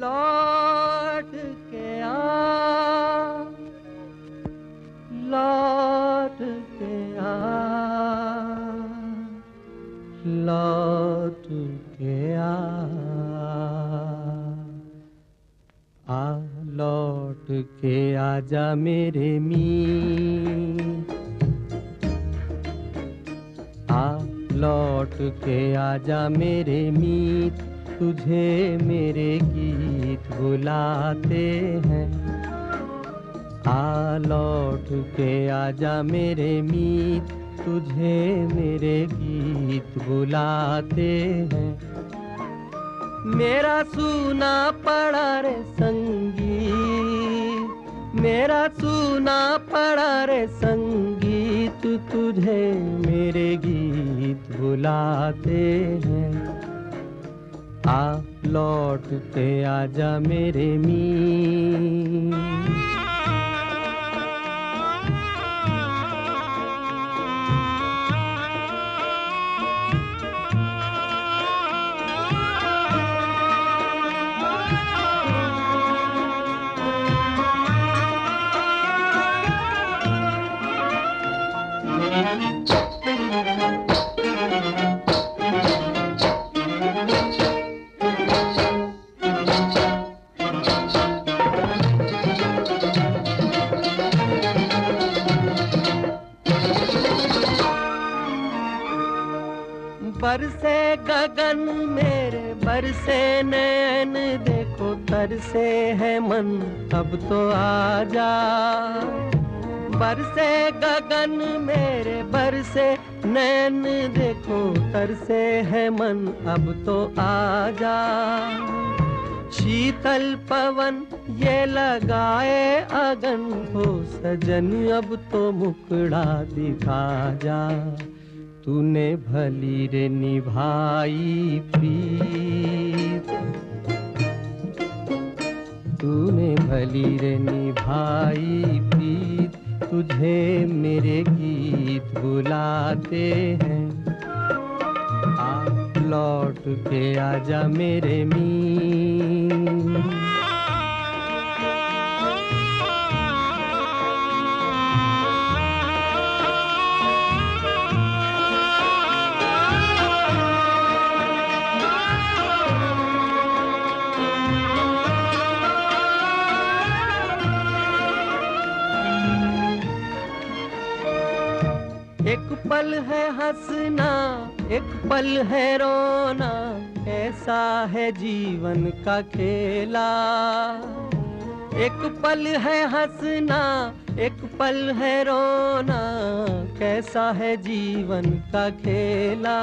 लौट के आ। लौट के आ। लौट के आ। लौट के आजा मेरे मी आ, लौट के आजा मेरे मीत। तुझे मेरे गीत बुलाते हैं। आ लौट के आजा मेरे मीत, तुझे मेरे गीत बुलाते हैं। मेरा सुना पड़ा रे संगीत, मेरा सुना पड़ा रे संगीत, तुझे मेरे गीत बुलाते हैं। आ लौट के आजा मेरे मी बरसे गगन मेरे बरसे नैन देखो तरसे है मन, अब तो आजा। बरसे गगन मेरे बरसे नैन देखो तरसे है मन, अब तो आजा। शीतल पवन ये लगाए अगन हो, सजन अब तो मुकड़ा दिखा जा। तूने भली रे निभाई प्रीत। तूने भली रे निभाई प्रीत। तुझे मेरे गीत बुलाते हैं। आ लौट के आजा मेरे मी एक पल है हंसना, एक पल है रोना, ऐसा है जीवन का खेला। एक पल है हंसना, एक पल है रोना, कैसा है जीवन का खेला।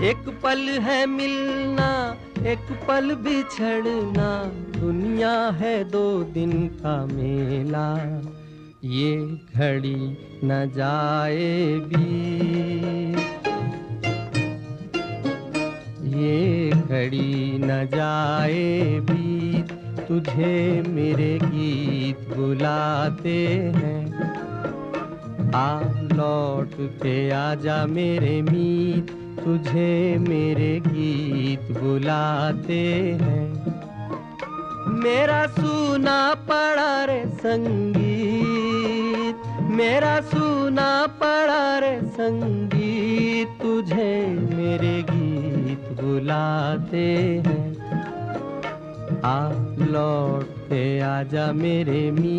एक पल है मिलना, एक पल बिछड़ना, दुनिया है दो दिन का मेला। ये घड़ी न जाए भी। ये घड़ी न जाए भी। तुझे मेरे गीत बुलाते हैं। आ लौट के आजा मेरे मीत। तुझे मेरे गीत बुलाते हैं। मेरा सुना पड़ा रे संगीत। मेरा सुना पड़ा रे संगीत, तुझे मेरे गीत बुलाते हैं। आ लौट के आजा मेरे मी